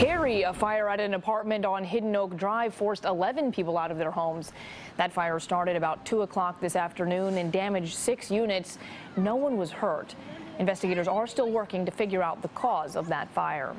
Cary, a fire at an apartment on Hidden Oak Drive forced 11 people out of their homes. That fire started about 2 o'clock this afternoon and damaged six units. No one was hurt. Investigators are still working to figure out the cause of that fire.